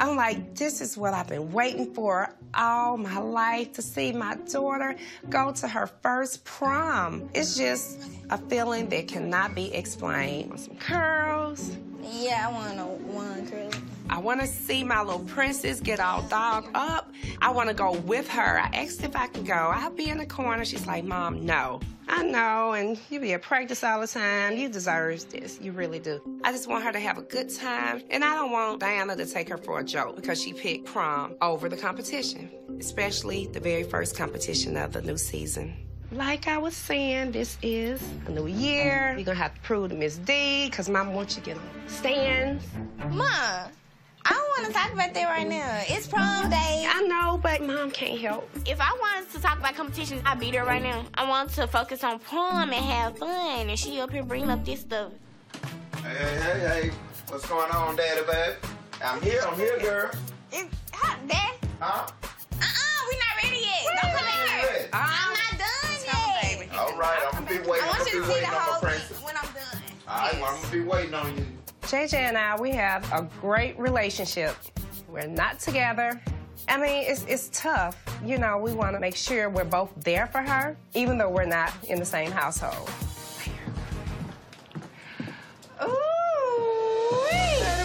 I'm like, this is what I've been waiting for all my life to see my daughter go to her first prom. It's just a feeling that cannot be explained. Some curls. Yeah, I want curl. I want to see my little princess get all dolled up. I want to go with her. I asked if I could go. I'll be in the corner. She's like, Mom, no. I know, and you be at practice all the time. You deserve this. You really do. I just want her to have a good time. And I don't want Dianna to take her for a joke because she picked prom over the competition, especially the very first competition of the new season. Like I was saying, this is a new year. You're gonna have to prove to Miss D, because Mama wants you to get on stands. Don't want to talk about that right now. It's prom day. I know, but Mom can't help. If I wanted to talk about competition, I'd be there right now. I want to focus on prom and have fun, and she up here bringing up this stuff. Hey, hey, hey, hey. What's going on, daddy, babe? I'm here, I'm here, girl. It, huh, Dad? Huh? Uh-uh, we not ready yet. Don't come in here. Ready. I'm not done yet. All right, I'm gonna be waiting. I I'm want you to see the waiting on my whole thing princess. when I'm done. All right, well, I'm gonna be waiting on you. JJ and I, we have a great relationship. We're not together. I mean, it's, it's tough. You know, we want to make sure we're both there for her, even though we're not in the same household. Ooh,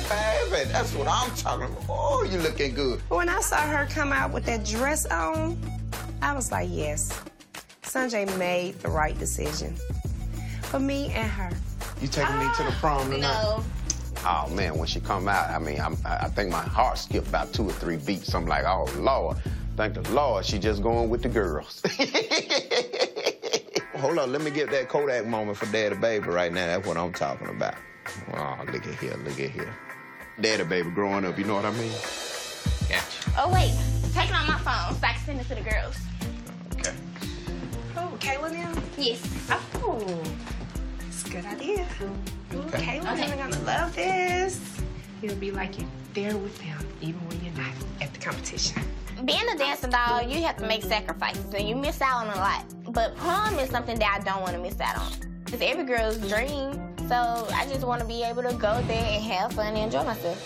Baby, that's what I'm talking about. Oh, you looking good. When I saw her come out with that dress on, I was like, yes, Sunjai made the right decision for me and her. You taking me to the prom tonight? No. Oh man, when she come out, I mean, I'm, I I think my heart skipped about two or three beats. I'm like, oh Lord, thank the Lord, she just going with the girls. Hold on, let me get that Kodak moment for Daddy Baby right now. That's what I'm talking about. Oh, look at here, look at here. Daddy Baby growing up, you know what I mean? Gotcha. Oh, wait. Take it on my phone so I can send it to the girls. Okay. Oh, Kayla now? Yes. Oh, it's a good idea. Ooh, Okay. Kayla, Okay. you're gonna love this. It'll be like you're there with them, even when you're not at the competition. Being a dancing doll, you have to make sacrifices, and you miss out on a lot. But prom is something that I don't want to miss out on. It's every girl's dream, so I just want to be able to go there and have fun and enjoy myself.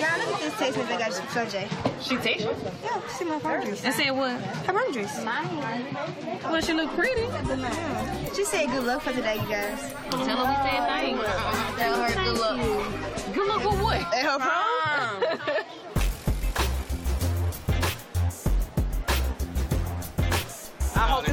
Now look at this text message I got from Jay. She text you Yeah, see my phone dress. and said what? Her phone dress. Well, she look pretty. Mm. She said good luck for today, you guys. Tell her we said thanks. Tell her good luck. Good luck with what? At her prom? I hope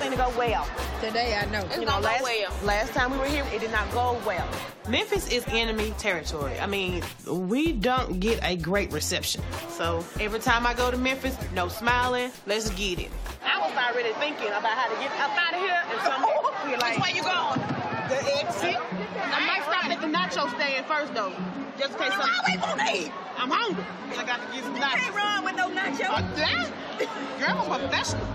everything to go well. Today, I know. You know, last, last time we were here, it did not go well. Memphis is enemy territory. I mean, we don't get a great reception. So every time I go to Memphis, no smiling, let's get it. I was already thinking about how to get up out of here, and some we're like, Which way you going? The exit. I might stop at the nacho stand first, though, just in case something. Why we gonna eat? I'm hungry. I got to get some nachos. can't run with no nachos. Girl, I'm a professional.